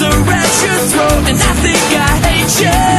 are at your throat, and I think I hate you.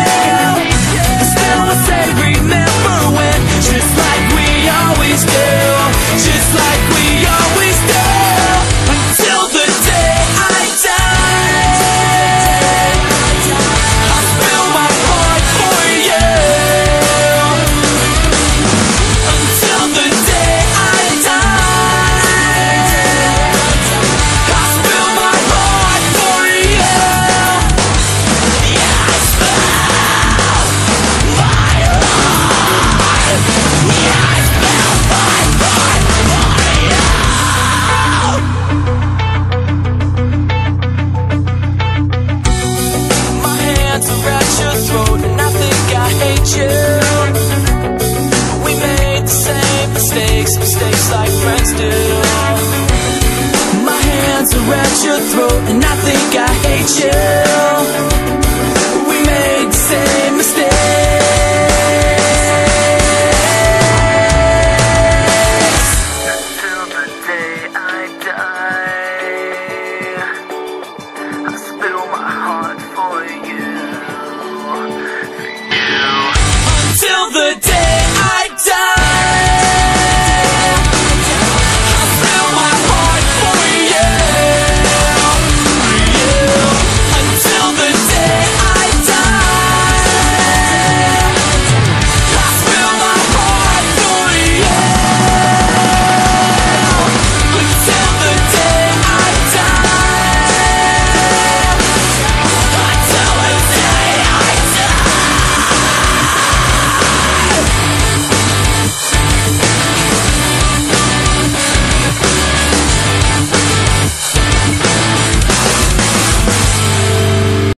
the day.